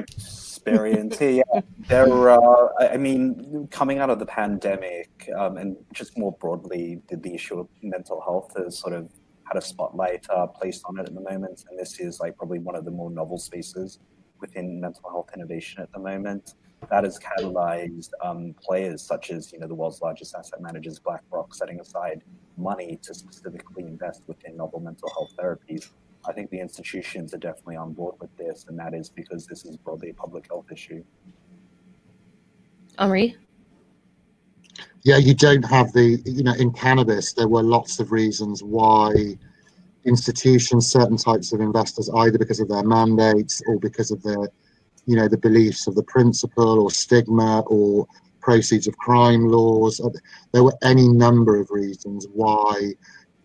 experience. yeah, <laughs> there. are. I mean, coming out of the pandemic, um, and just more broadly, the, the, issue of mental health has sort of had a spotlight uh, placed on it at the moment, and this is like probably one of the more novel spaces within mental health innovation at the moment. That has catalyzed um, players such as you know the world's largest asset managers, BlackRock, setting aside money to specifically invest within novel mental health therapies I think the institutions are definitely on board with this, and that is because this is broadly a public health issue. Henri? Yeah, you don't have the, you know, in cannabis, there were lots of reasons why institutions, certain types of investors, either because of their mandates or because of their, you know, the beliefs of the principle or stigma or proceeds of crime laws. Uh, there were any number of reasons why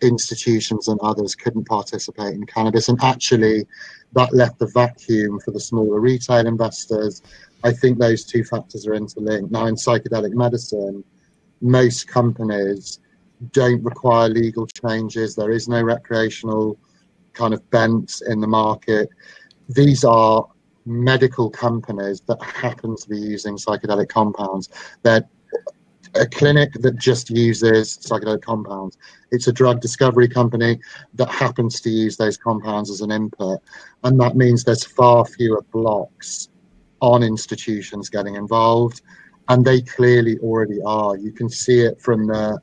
institutions and others couldn't participate in cannabis. And actually, that left the vacuum for the smaller retail investors. I think those two factors are interlinked. Now, in psychedelic medicine, most companies don't require legal changes. There is no recreational kind of bent in the market. These are medical companies that happen to be using psychedelic compounds. They're a clinic that just uses psychedelic compounds. It's a drug discovery company that happens to use those compounds as an input. And that means there's far fewer blocks on institutions getting involved. And they clearly already are. You can see it from the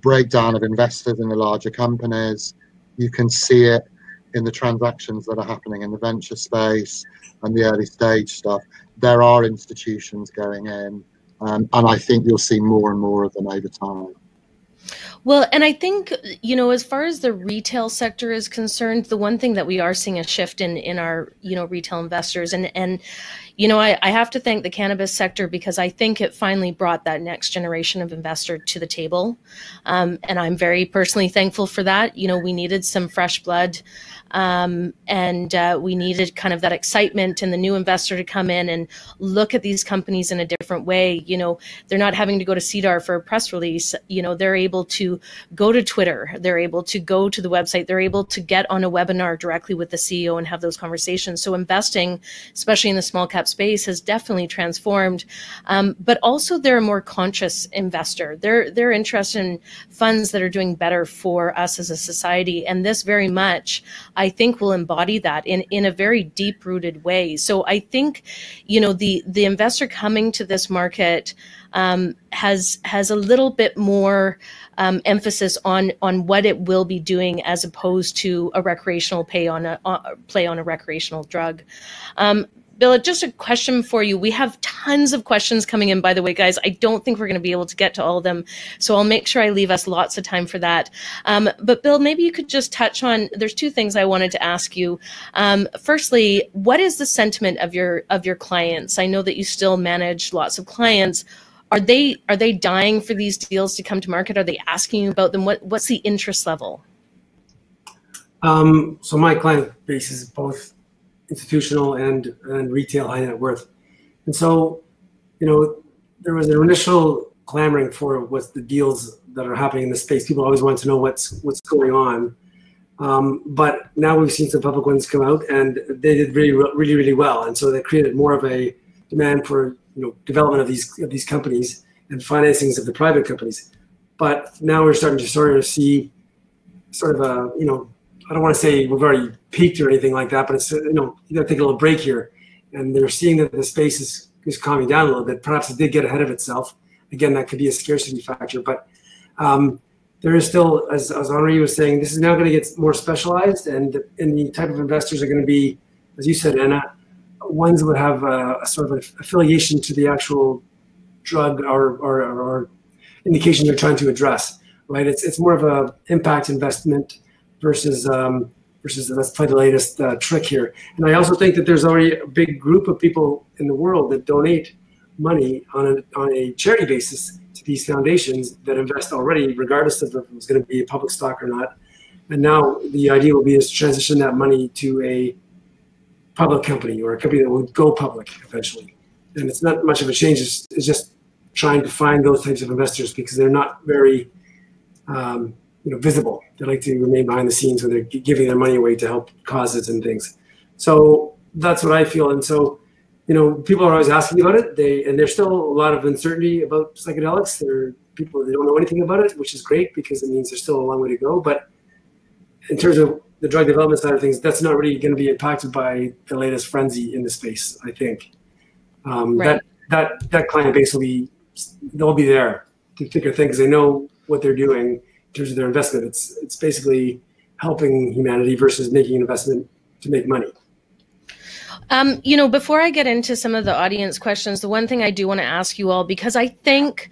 breakdown of investors in the larger companies. You can see it in the transactions that are happening in the venture space and the early stage stuff. There are institutions going in um, and I think you'll see more and more of them over time. Well, and I think, you know, as far as the retail sector is concerned, the one thing that we are seeing a shift in in our, you know, retail investors and and you know, I, I have to thank the cannabis sector because I think it finally brought that next generation of investor to the table. Um, and I'm very personally thankful for that. You know, we needed some fresh blood um, and uh, we needed kind of that excitement and the new investor to come in and look at these companies in a different way. You know, they're not having to go to SEDAR for a press release. You know, they're able to go to Twitter, they're able to go to the website, they're able to get on a webinar directly with the CEO and have those conversations. So investing, especially in the small cap space, has definitely transformed. Um, but also, they're a more conscious investor. They're they're interested in funds that are doing better for us as a society, and this very much. I think will embody that in, in a very deep rooted way. So I think, you know, the the investor coming to this market um, has has a little bit more um, emphasis on on what it will be doing as opposed to a recreational pay on a uh, play on a recreational drug. Um, Bill, just a question for you. We have tons of questions coming in, by the way, guys. I don't think we're going to be able to get to all of them. So I'll make sure I leave us lots of time for that. Um, but Bill, maybe you could just touch on, there's two things I wanted to ask you. Um, firstly, what is the sentiment of your, of your clients? I know that you still manage lots of clients. Are they, are they dying for these deals to come to market? Are they asking you about them? What, what's the interest level? Um, so my client base is both institutional and, and retail high net worth. And so, you know, there was an initial clamoring for what's the deals that are happening in the space. People always want to know what's what's going on. Um, but now we've seen some public ones come out, and they did really, really, really well. And so they created more of a demand for you know development of these of these companies and financings of the private companies. But now we're starting to sort of see sort of a you know I don't want to say we've already peaked or anything like that, but it's you know you got to take a little break here, and they're seeing that the space is is calming down a little bit. Perhaps it did get ahead of itself. Again, that could be a scarcity factor, but um, there is still, as, as Henri was saying, this is now going to get more specialized, and and the type of investors are going to be, as you said, Anna, ones would have a, a, sort of an affiliation to the actual drug or, or, or indication they're trying to address, right? It's, it's more of a impact investment versus um, versus let's play the latest uh, trick here. And I also think that there's already a big group of people in the world that donate money on a, on a charity basis to these foundations that invest already, regardless of if it's going to be a public stock or not. And now the idea will be is to transition that money to a public company or a company that will go public eventually. And it's not much of a change. It's, it's just trying to find those types of investors because they're not very um, you know, visible. They like to remain behind the scenes when they're giving their money away to help causes and things. So that's what I feel. And so you know, people are always asking about it. They and there's still a lot of uncertainty about psychedelics. There are people that don't know anything about it, which is great because it means there's still a long way to go. But in terms of the drug development side of things, that's not really going to be impacted by the latest frenzy in the space. I think um, right. that that that client base will be they'll be there to thick or thin because they know what they're doing in terms of their investment. It's it's basically helping humanity versus making an investment to make money. Um, you know, before I get into some of the audience questions, the one thing I do want to ask you all, because I think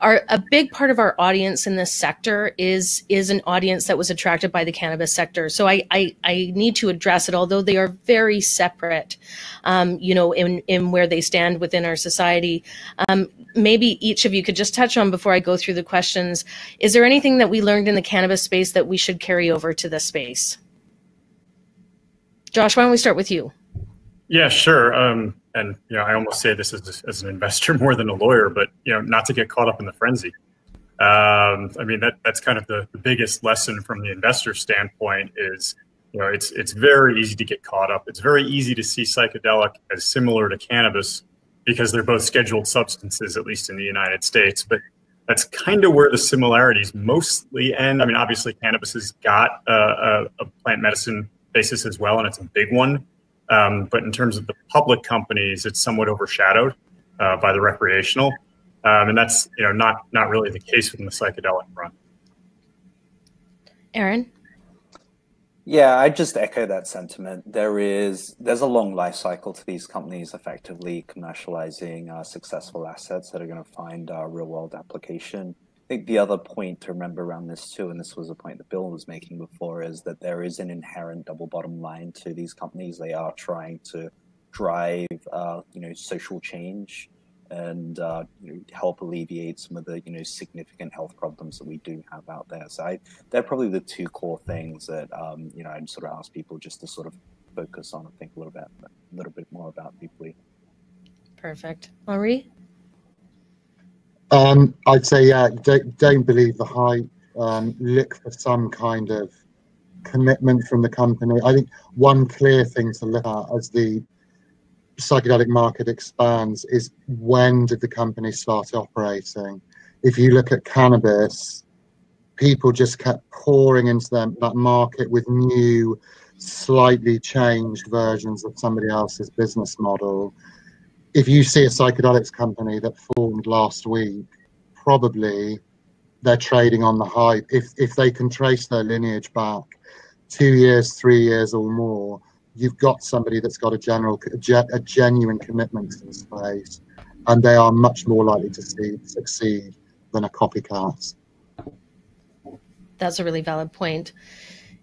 our a big part of our audience in this sector is is an audience that was attracted by the cannabis sector. So I I, I need to address it, although they are very separate, um, you know, in in where they stand within our society. Um, maybe each of you could just touch on before I go through the questions. Is there anything that we learned in the cannabis space that we should carry over to this space? Josh, why don't we start with you? Yeah, sure. Um, and you know, I almost say this as, as an investor <laughs> more than a lawyer, but you know, not to get caught up in the frenzy. Um, I mean, that that's kind of the, the biggest lesson from the investor standpoint is, you know, it's it's very easy to get caught up. It's very easy to see psychedelic as similar to cannabis because they're both scheduled substances, at least in the United States. But that's kind of where the similarities mostly end. I mean, obviously, cannabis has got a, a plant medicine basis as well, and it's a big one. Um, but in terms of the public companies, it's somewhat overshadowed uh, by the recreational, um, and that's you know not not really the case within the psychedelic front. Aaron. Yeah, I just echo that sentiment. There is there's a long life cycle to these companies effectively commercializing uh, successful assets that are going to find uh, real world application. I think the other point to remember around this too, and this was a point that Bill was making before, is that there is an inherent double bottom line to these companies. They are trying to drive, uh, you know, social change and uh, you know, help alleviate some of the you know significant health problems that we do have out there. So I, they're probably the two core things that um, you know I'd sort of ask people just to sort of focus on and think a little bit a little bit more about deeply. Perfect, Henri. Um, I'd say, yeah, don't, don't believe the hype. Um, look for some kind of commitment from the company. I think one clear thing to look at as the psychedelic market expands is when did the company start operating? If you look at cannabis, people just kept pouring into them, that market with new, slightly changed versions of somebody else's business model if you see a psychedelics company that formed last week, probably they're trading on the hype. If if they can trace their lineage back two years, three years or more, you've got somebody that's got a general a genuine commitment to the space, and they are much more likely to see, succeed than a copycat. That's a really valid point.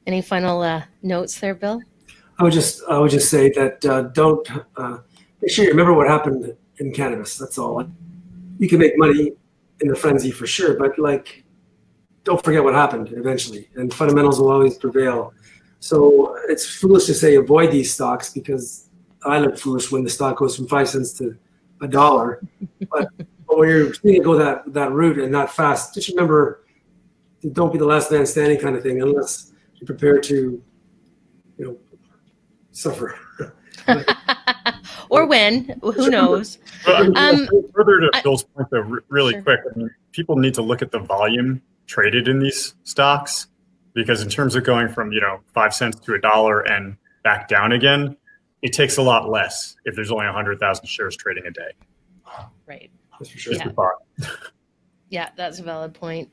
Any final uh, notes there, Bill? I would just I would just say that uh, don't. Uh, make sure you remember what happened in cannabis. That's all. You can make money in the frenzy for sure, but like, don't forget what happened eventually, and fundamentals will always prevail. So it's foolish to say avoid these stocks because I look foolish when the stock goes from five cents to a dollar. But, when you're seeing it go that that route and that fast, just remember, don't be the last man standing kind of thing, unless you're prepared to, you know, suffer. <laughs> or when, who knows? Well, um, further to Bill's point, though, really sure. quick, I mean, people need to look at the volume traded in these stocks because in terms of going from you know five cents to a dollar and back down again, it takes a lot less if there's only hundred thousand shares trading a day. Right. That's for sure. Yeah. <laughs> Yeah, that's a valid point.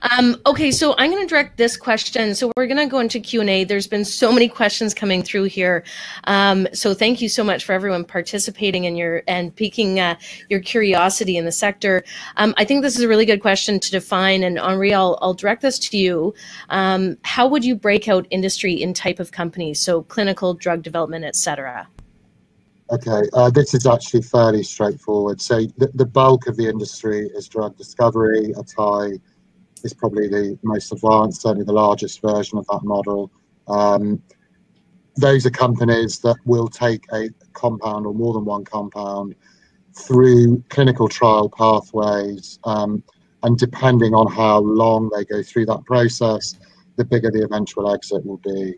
Um, okay, so I'm going to direct this question. So we're going to go into Q and A. There's been so many questions coming through here. Um, so thank you so much for everyone participating in your and piquing uh, your curiosity in the sector. Um, I think this is a really good question to define. And Henri, I'll, I'll direct this to you. Um, how would you break out industry in type of companies? So clinical, drug development, et cetera. Okay, uh, this is actually fairly straightforward. So the, the bulk of the industry is drug discovery. Atai is probably the most advanced, certainly the largest version of that model. Um, those are companies that will take a compound or more than one compound through clinical trial pathways. Um, and depending on how long they go through that process, the bigger the eventual exit will be.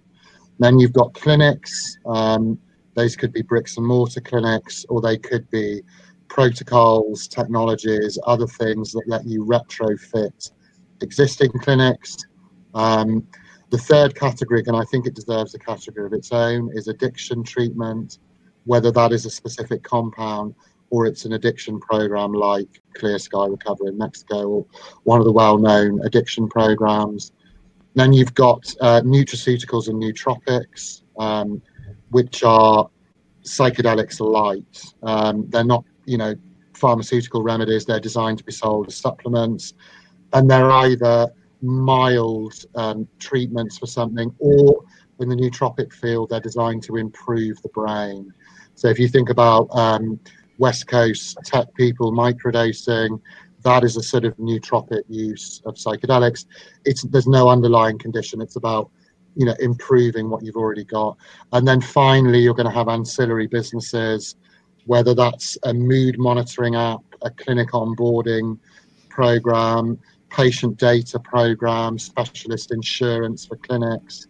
Then you've got clinics. Um, those could be bricks and mortar clinics, or they could be protocols, technologies, other things that let you retrofit existing clinics. Um, the third category, and I think it deserves a category of its own, is addiction treatment, whether that is a specific compound or it's an addiction program like Clear Sky Recovery in Mexico or one of the well known addiction programs. Then you've got uh, nutraceuticals and nootropics. Um, which are psychedelics light. Um, they're not, you know, pharmaceutical remedies. They're designed to be sold as supplements, and they're either mild um, treatments for something, or in the nootropic field, they're designed to improve the brain. So if you think about um, West Coast tech people microdosing, that is a sort of nootropic use of psychedelics. It's there's no underlying condition. It's about you know improving what you've already got. And then finally you're going to have ancillary businesses whether that's a mood monitoring app a clinic onboarding program patient data program specialist insurance for clinics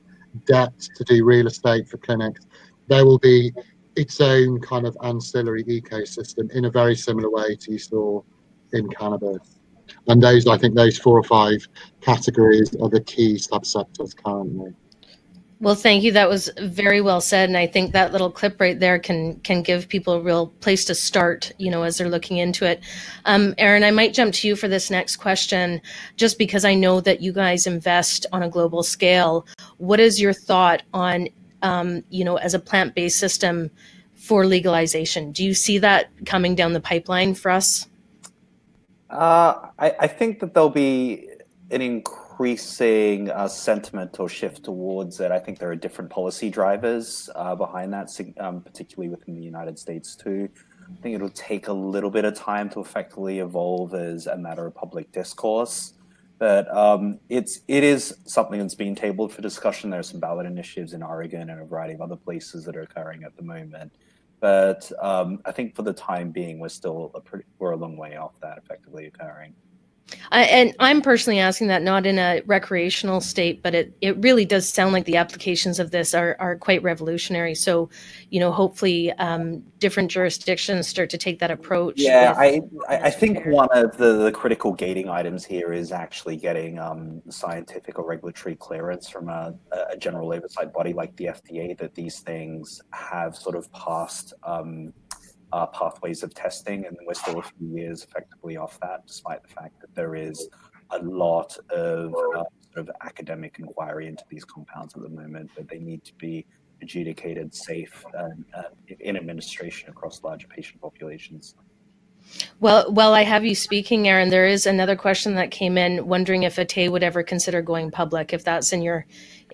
debt to do real estate for clinics. There will be its own kind of ancillary ecosystem in a very similar way to you saw in cannabis. And those i think those four or five categories are the key subsectors currently well, thank you. That was very well said, and I think that little clip right there can can give people a real place to start. You know, as they're looking into it. Um, Aaron, I might jump to you for this next question, just because I know that you guys invest on a global scale. What is your thought on, um, you know, as a plant based system for legalization? Do you see that coming down the pipeline for us? Uh, I, I think that there'll be an incredible increasing uh, sentiment or shift towards it. I think there are different policy drivers uh, behind that, um, particularly within the United States too. I think it'll take a little bit of time to effectively evolve as a matter of public discourse, but um, it's it is something that's being tabled for discussion. There are some ballot initiatives in Oregon and a variety of other places that are occurring at the moment. But um, I think for the time being, we're still a pretty, we're a long way off that effectively occurring. I, and I'm personally asking that not in a recreational state, but it, it really does sound like the applications of this are, are quite revolutionary. So, you know, hopefully um, different jurisdictions start to take that approach. Yeah, I, I think one of the, the critical gating items here is actually getting um, scientific or regulatory clearance from a, a, general oversight body like the FDA that these things have sort of passed. Um, pathways of testing, and we're still a few years effectively off that, despite the fact that there is a lot of uh, sort of academic inquiry into these compounds at the moment, but they need to be adjudicated safe and, uh, in administration across larger patient populations. Well, while I have you speaking, Aaron, there is another question that came in, wondering if Atai would ever consider going public, if that's in your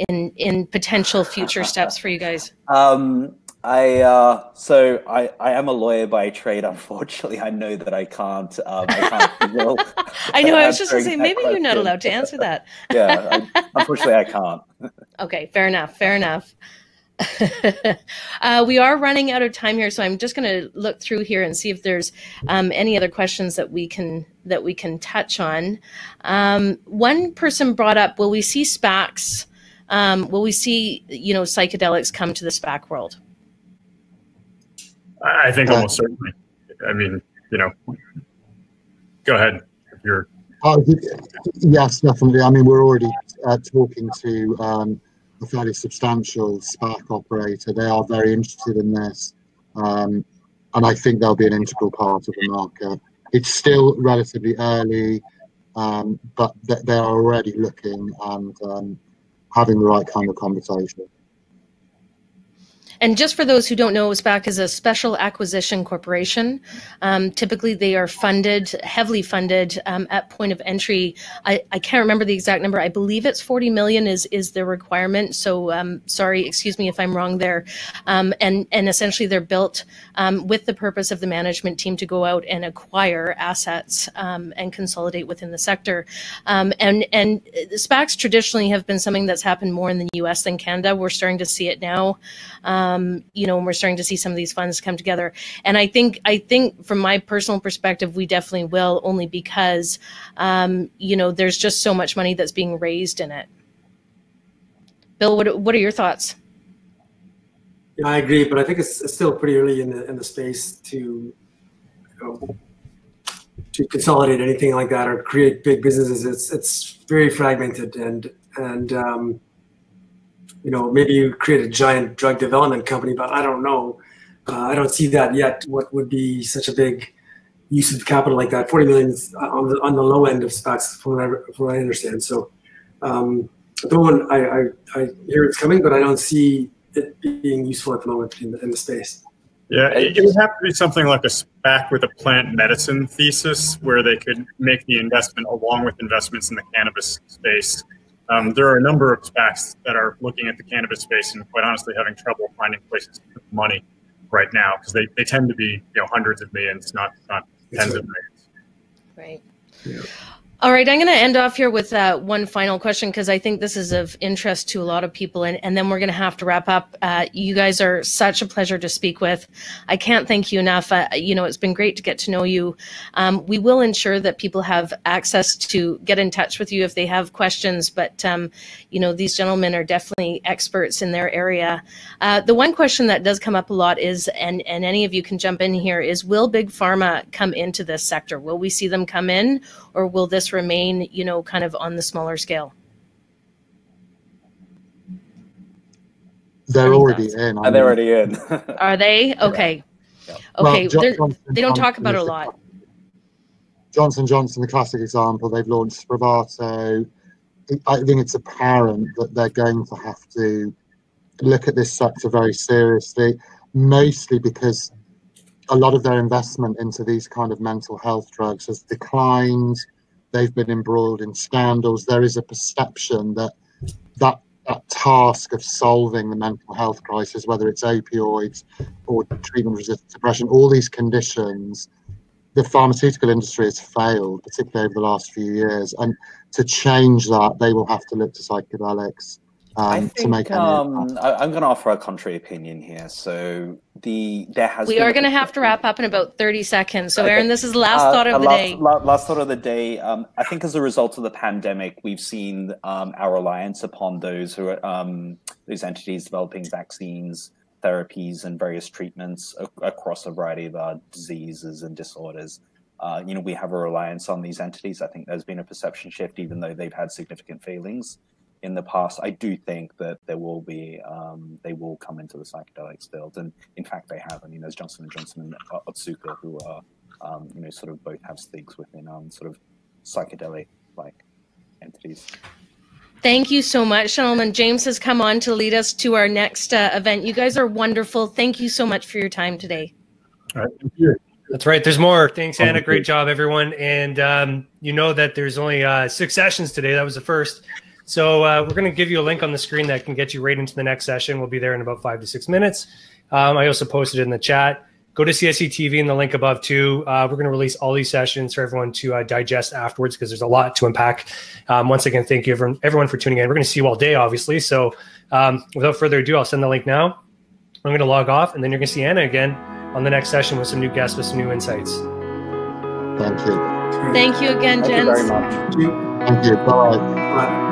in in potential future steps for you guys. Um, I uh, so I, I am a lawyer by trade. Unfortunately, I know that I can't. Um, I can't. Will, <laughs> I know. I was just going to say maybe question. you're not allowed to answer that. <laughs> yeah, I, unfortunately, I can't. <laughs> okay, fair enough. Fair enough. uh, we are running out of time here, so I'm just going to look through here and see if there's um, any other questions that we can that we can touch on. Um, one person brought up: Will we see SPACs? Um, will we see you know psychedelics come to the SPAC world? I think almost certainly. I mean, you know, go ahead if you're. Oh, yes, definitely. I mean, we're already uh, talking to um, a fairly substantial SPAC operator. They are very interested in this, um, and I think they'll be an integral part of the market. It's still relatively early. um, but th- they're already looking and um, having the right kind of conversation. And just for those who don't know, SPAC is a special acquisition corporation. Um, typically, they are funded, heavily funded um, at point of entry. I, I, can't remember the exact number. I believe it's 40 million is is the requirement. So um, sorry, excuse me if I'm wrong there. Um, and and essentially, they're built um, with the purpose of the management team to go out and acquire assets um, and consolidate within the sector. and and SPACs traditionally have been something that's happened more in the U.S. than Canada. We're starting to see it now. Um, you know, we're starting to see some of these funds come together. And I think, I think from my personal perspective, we definitely will, only because, um, you know, there's just so much money that's being raised in it. Bill, what what are your thoughts? Yeah, I agree, but I think it's, it's still pretty early in the in the space to you know, to consolidate anything like that or create big businesses. It's it's very fragmented and and um, you know, maybe you create a giant drug development company, but I don't know. Uh, I don't see that yet. What would be such a big use of capital like that? Forty million is on the on the low end of SPACs, from what I, from what I understand. So, um, the moment, I, I, I hear it's coming, but I don't see it being useful at the moment in the, in the space. Yeah, it, it would have to be something like a SPAC with a plant medicine thesis, where they could make the investment along with investments in the cannabis space um, there are a number of SPACs that are looking at the cannabis space and quite honestly having trouble finding places to put money right now because they, they tend to be you know hundreds of millions, not not tens of millions. Right. Yeah. All right, I'm going to end off here with uh, one final question because I think this is of interest to a lot of people, and, and then we're going to have to wrap up. Uh, you guys are such a pleasure to speak with. I can't thank you enough. Uh, you know, it's been great to get to know you. Um, we will ensure that people have access to get in touch with you if they have questions, but, um, you know, these gentlemen are definitely experts in their area. Uh, the one question that does come up a lot is, and, and any of you can jump in here, is will Big Pharma come into this sector? Will we see them come in, or will this remain, you know, kind of on the smaller scale? They're already in. I they're already in. Are they? Okay. Yeah. Okay. Well, they don't talk about it a lot. Johnson Johnson, the classic example, they've launched Spravato. I think it's apparent that they're going to have to look at this sector very seriously, mostly because a lot of their investment into these kind of mental health drugs has declined. They've been embroiled in scandals. There is a perception that that that task of solving the mental health crisis, whether it's opioids or treatment-resistant depression, all these conditions, the pharmaceutical industry has failed, particularly over the last few years. And to change that, they will have to look to psychedelics um, I think um, I, am going to offer a contrary opinion here. So the there has we are going to have to wrap up in about 30 seconds. So Aaron, this is the last uh, thought of the last, day. Last thought of the day. Um, I think as a result of the pandemic, we've seen um, our reliance upon those who are um, those entities developing vaccines, therapies, and various treatments across a variety of uh, diseases and disorders. Uh, you know, we have a reliance on these entities. I think there's been a perception shift, even though they've had significant failings in the past, I do think that there will be um, they will come into the psychedelics field, and in fact, they have. I mean, there's Johnson and Johnson and Otsuka who are um, you know sort of both have stakes within um, sort of psychedelic like entities. Thank you so much, gentlemen. James has come on to lead us to our next uh, event. You guys are wonderful. Thank you so much for your time today. All right, thank you. That's right. There's more. Thanks, Anna. Great job, everyone. And um, you know that there's only uh, six sessions today. That was the first. So uh, we're going to give you a link on the screen that can get you right into the next session. We'll be there in about five to six minutes. Um, I also posted it in the chat. Go to CSE TV and the link above too. Uh, we're going to release all these sessions for everyone to uh, digest afterwards because there's a lot to unpack. Um, once again, thank you everyone, everyone for tuning in. We're going to see you all day, obviously. So um, without further ado, I'll send the link now. I'm going to log off, and then you're going to see Anna again on the next session with some new guests with some new insights. Thank you. Thank you again, Thank Jens. You very much. Thank you. Bye. Bye.